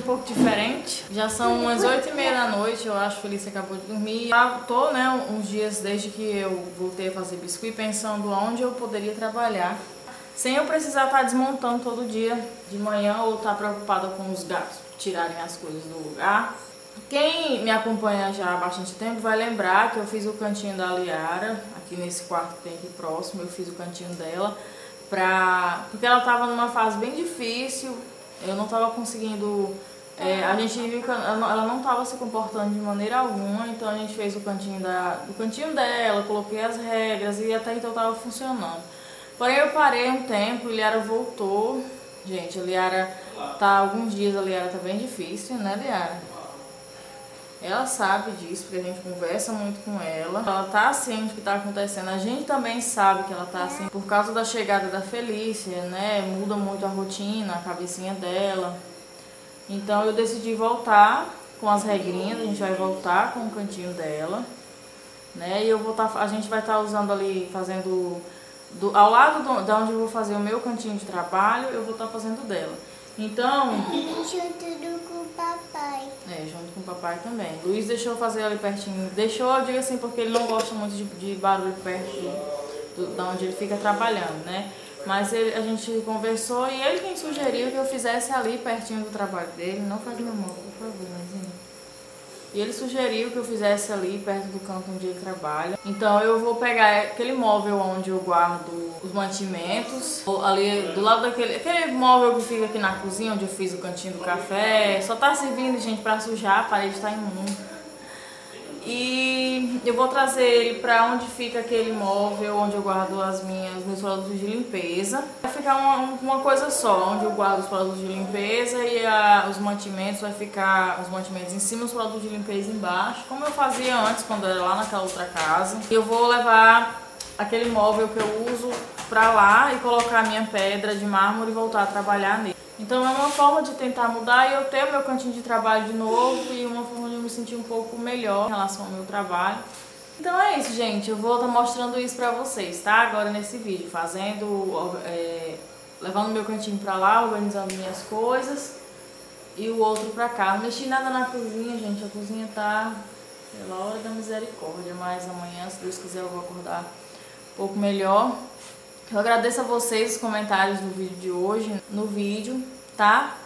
pouco diferente. Já são umas 8 e meia da noite, eu acho Felícia acabou de dormir. Já tô, né, uns dias desde que eu voltei a fazer biscuit, pensando onde eu poderia trabalhar. Sem eu precisar estar desmontando todo dia de manhã ou estar preocupada com os gatos tirarem as coisas do lugar. Quem me acompanha já há bastante tempo vai lembrar que eu fiz o cantinho da Liara, aqui nesse quarto que tem aqui próximo, eu fiz o cantinho dela, pra... porque ela estava numa fase bem difícil, eu não estava conseguindo... É, a gente viu que ela não estava se comportando de maneira alguma, então a gente fez o cantinho, da, do cantinho dela, coloquei as regras e até então estava funcionando. Porém eu parei um tempo, Liara voltou. Gente, a Liara tá alguns dias, a Liara tá bem difícil, né Liara? Ela sabe disso, porque a gente conversa muito com ela. Ela tá ciente do que tá acontecendo. A gente também sabe que ela tá assim por causa da chegada da Felícia, né? Muda muito a rotina, a cabecinha dela. Então eu decidi voltar com as regrinhas, a gente vai voltar com o cantinho dela. Né? E eu vou tá, a gente vai estar tá usando ali, fazendo do, ao lado do, de onde eu vou fazer o meu cantinho de trabalho, eu vou estar tá fazendo dela. Então. Junto com o papai. É, junto com o papai também. Luiz deixou fazer ali pertinho. Deixou, eu digo assim, porque ele não gosta muito de, de barulho perto do, da onde ele fica trabalhando, né? Mas ele, a gente conversou e ele quem sugeriu que eu fizesse ali pertinho do trabalho dele. Não faz meu mão, por favor, mãezinha. E ele sugeriu que eu fizesse ali perto do canto onde ele trabalha. Então eu vou pegar aquele móvel onde eu guardo os mantimentos, ali do lado daquele aquele móvel que fica aqui na cozinha onde eu fiz o cantinho do café. Só tá servindo, gente, para sujar, a parede tá imunda. E eu vou trazer ele para onde fica aquele móvel onde eu guardo as minhas, meus produtos de limpeza. Vai ficar uma, uma coisa só, onde eu guardo os produtos de limpeza e a, os mantimentos, vai ficar os mantimentos em cima, os produtos de limpeza embaixo, como eu fazia antes quando era lá naquela outra casa. E eu vou levar aquele móvel que eu uso para lá e colocar a minha pedra de mármore e voltar a trabalhar nele. Então é uma forma de tentar mudar e eu ter meu cantinho de trabalho de novo e uma forma de eu me sentir um pouco melhor em relação ao meu trabalho. Então é isso, gente. Eu vou estar mostrando isso pra vocês, tá? Agora nesse vídeo, fazendo, é, levando meu cantinho pra lá, organizando minhas coisas e o outro pra cá. Não mexi nada na cozinha, gente. A cozinha tá pela hora da misericórdia, mas amanhã, se Deus quiser, eu vou acordar um pouco melhor. Eu agradeço a vocês os comentários do vídeo de hoje, no vídeo, tá?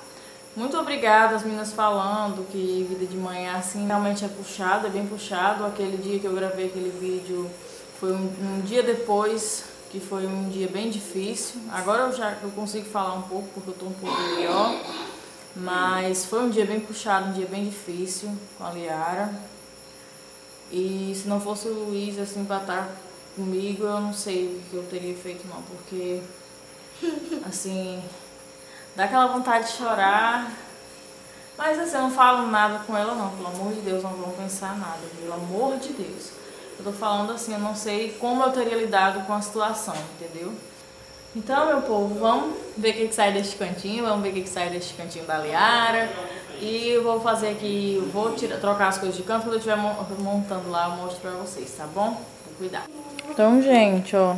Muito obrigada as meninas falando que vida de manhã assim realmente é puxado, é bem puxado. Aquele dia que eu gravei aquele vídeo foi um, um dia depois, que foi um dia bem difícil. Agora eu já eu consigo falar um pouco porque eu tô um pouco melhor. Mas foi um dia bem puxado, um dia bem difícil com a Liara. E se não fosse o Luiz assim pra estar comigo, eu não sei o que eu teria feito não, porque assim, dá aquela vontade de chorar. Mas assim, eu não falo nada com ela não, pelo amor de Deus, não vão pensar nada, pelo amor de Deus. Eu tô falando assim, eu não sei como eu teria lidado com a situação, entendeu? Então, meu povo, vamos ver o que, que sai deste cantinho, vamos ver o que, que sai deste cantinho da Liara. E eu vou fazer aqui, vou tirar, trocar as coisas de canto, quando eu estiver montando lá, eu mostro pra vocês, tá bom? Cuidar. Então, gente, ó,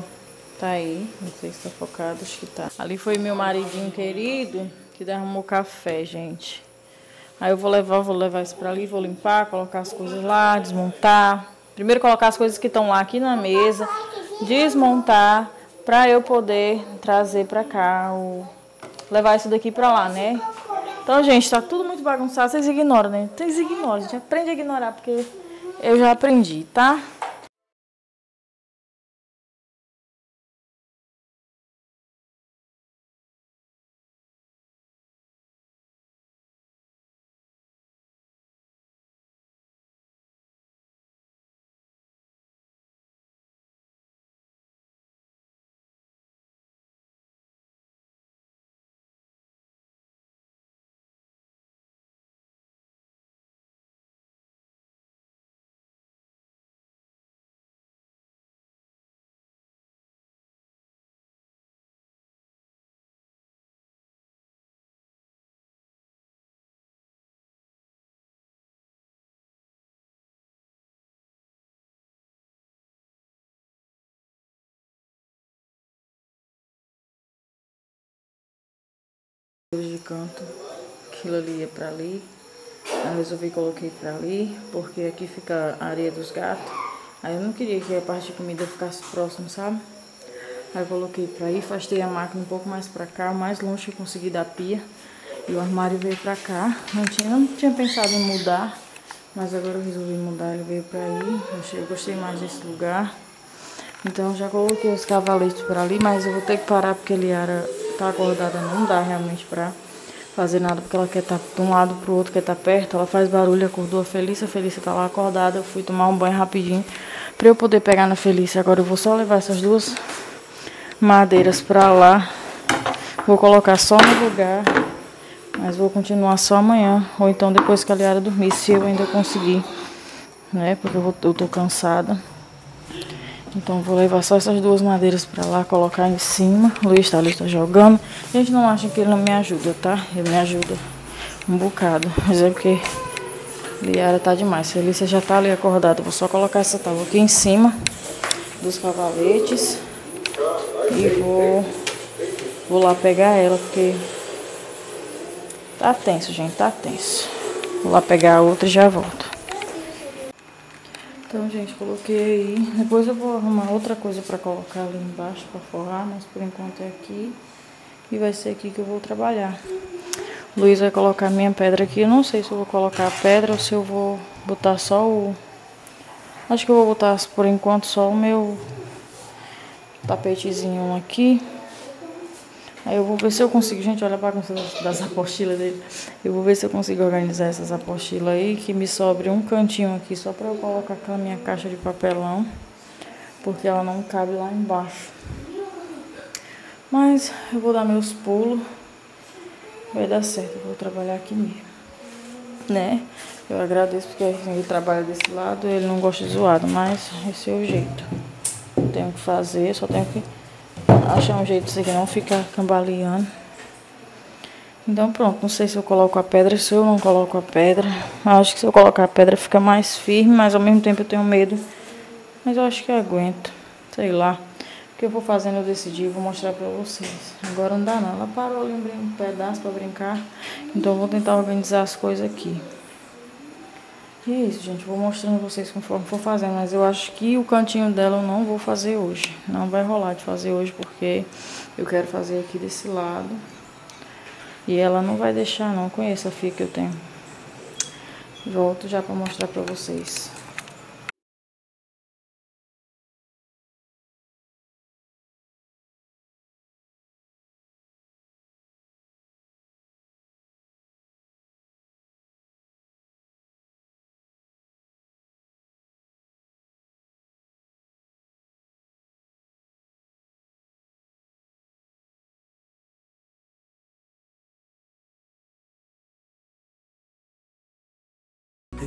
tá aí. Não sei se tá focado, acho que tá. Ali foi meu maridinho querido que derramou café, gente. Aí eu vou levar, vou levar isso pra ali, vou limpar, colocar as coisas lá, desmontar. Primeiro colocar as coisas que estão lá aqui na mesa, desmontar, pra eu poder trazer pra cá, o... levar isso daqui pra lá, né? Então, gente, tá tudo muito bagunçado, vocês ignoram, né? Vocês ignoram, gente, aprende a ignorar, porque eu já aprendi, tá? De canto aquilo ali ia pra ali. Aí resolvi coloquei pra ali, porque aqui fica a areia dos gatos. Aí eu não queria que a parte de comida ficasse próximo, sabe? Aí coloquei pra aí, afastei a máquina um pouco mais pra cá, mais longe que eu consegui da pia. E o armário veio pra cá. Não tinha, não tinha pensado em mudar, mas agora eu resolvi mudar, ele veio pra aí. Eu gostei mais desse lugar. Então já coloquei os cavaletes por ali, mas eu vou ter que parar porque a Liara tá acordada, não dá realmente pra fazer nada, porque ela quer estar tá de um lado pro outro, quer estar tá perto, ela faz barulho, acordou a Felícia, a Felícia tá lá acordada, eu fui tomar um banho rapidinho pra eu poder pegar na Felícia. Agora eu vou só levar essas duas madeiras pra lá, vou colocar só no lugar, mas vou continuar só amanhã, ou então depois que a Liara dormir, se eu ainda conseguir, né, porque eu, vou, eu tô cansada. Então vou levar só essas duas madeiras pra lá, colocar em cima. O Luiz tá ali, tá jogando. Gente, não acha que ele não me ajuda, tá? Ele me ajuda um bocado. Mas é porque Liara tá demais. Felícia já tá ali acordada. Vou só colocar essa tábua aqui em cima dos cavaletes. E vou, vou lá pegar ela, porque tá tenso, gente, tá tenso. Vou lá pegar a outra e já volto. Então, gente, coloquei aí. Depois eu vou arrumar outra coisa pra colocar ali embaixo pra forrar, mas por enquanto é aqui. E vai ser aqui que eu vou trabalhar. O Luiz vai colocar minha pedra aqui. Eu não sei se eu vou colocar a pedra ou se eu vou botar só o... Acho que eu vou botar por enquanto só o meu tapetezinho aqui. Aí eu vou ver se eu consigo, gente, olha a bagunça das apostilas dele. Eu vou ver se eu consigo organizar essas apostilas aí, que me sobre um cantinho aqui só pra eu colocar aquela minha caixa de papelão, porque ela não cabe lá embaixo. Mas eu vou dar meus pulos, vai dar certo, eu vou trabalhar aqui mesmo, né? Eu agradeço porque ele trabalha desse lado, ele não gosta de zoado, mas esse é o jeito. Eu tenho que fazer, só tenho que achar um jeito disso aqui não ficar cambaleando. Então pronto, não sei se eu coloco a pedra, se eu não coloco a pedra. Acho que se eu colocar a pedra fica mais firme, mas ao mesmo tempo eu tenho medo. Mas eu acho que eu aguento, sei lá. O que eu vou fazendo eu decidi, eu vou mostrar pra vocês. Agora não dá não, ela parou ali um pedaço pra brincar. Então eu vou tentar organizar as coisas aqui. E é isso, gente. Vou mostrando vocês conforme for fazendo. Mas eu acho que o cantinho dela eu não vou fazer hoje. Não vai rolar de fazer hoje, porque eu quero fazer aqui desse lado. E ela não vai deixar, não. Conheço a fia que eu tenho. Volto já pra mostrar pra vocês.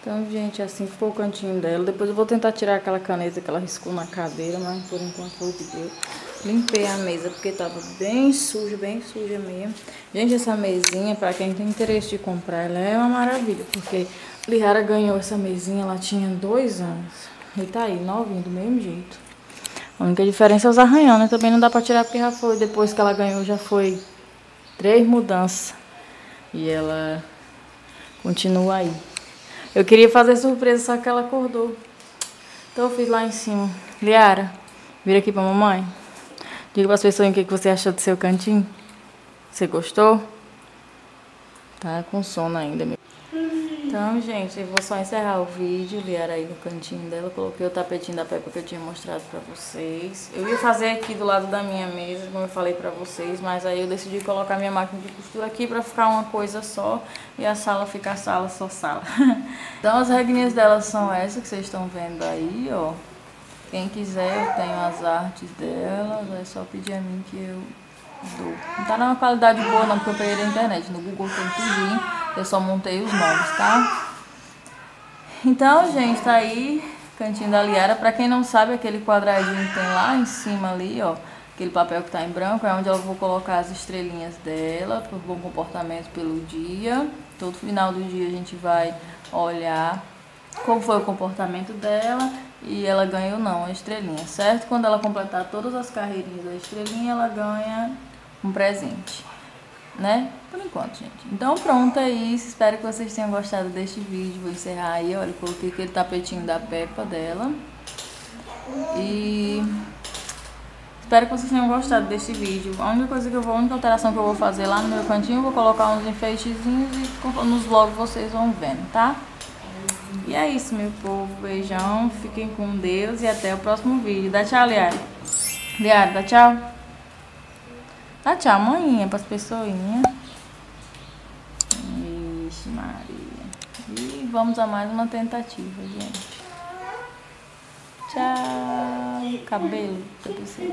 Então, gente, assim ficou o cantinho dela. Depois eu vou tentar tirar aquela caneta que ela riscou na cadeira, mas por enquanto foi o que deu. Limpei a mesa porque tava bem suja, bem suja mesmo. Gente, essa mesinha, pra quem tem interesse de comprar, ela é uma maravilha. Porque Lihara ganhou essa mesinha, ela tinha dois anos. E tá aí, novinho, do mesmo jeito. A única diferença é os arranhão, né? Também não dá pra tirar porque já foi, depois que ela ganhou, já foi três mudanças. E ela continua aí. Eu queria fazer surpresa, só que ela acordou. Então eu fiz lá em cima. Liara, vira aqui pra mamãe. Diga para as pessoas o que você achou do seu cantinho. Você gostou? Tá com sono ainda, meu. Então, gente, vou só encerrar o vídeo. Liara aí no cantinho dela. Coloquei o tapetinho da Peppa que eu tinha mostrado pra vocês. Eu ia fazer aqui do lado da minha mesa, como eu falei pra vocês. Mas aí eu decidi colocar minha máquina de costura aqui pra ficar uma coisa só. E a sala ficar sala, só sala. então, as regrinhas delas são essas que vocês estão vendo aí, ó. Quem quiser, eu tenho as artes delas. É só pedir a mim que eu dou. Não tá numa qualidade boa não, porque eu peguei da internet. No Google tem tudinho. Eu só montei os nomes, tá? Então, gente, tá aí cantinho da Liara. Pra quem não sabe, aquele quadradinho que tem lá em cima ali, ó. Aquele papel que tá em branco é onde eu vou colocar as estrelinhas dela, por bom comportamento pelo dia. Todo final do dia a gente vai olhar como foi o comportamento dela e ela ganha ou não a estrelinha, certo? Quando ela completar todas as carreirinhas da estrelinha, ela ganha um presente, né? Por enquanto, gente. Então pronto, é isso. Espero que vocês tenham gostado deste vídeo. Vou encerrar aí, olha, coloquei aquele tapetinho da Peppa dela. E espero que vocês tenham gostado deste vídeo. A única coisa que eu vou, a única alteração que eu vou fazer lá no meu cantinho, eu vou colocar uns enfeitezinhos e nos vlogs vocês vão vendo, tá? E é isso, meu povo. Beijão, fiquem com Deus e até o próximo vídeo. Dá tchau, Liara. Liara, dá tchau. Dá tchau, manhinha, pras pessoinhas. Ixi, Maria. E vamos a mais uma tentativa, gente. Tchau. Cabelo da pessoa.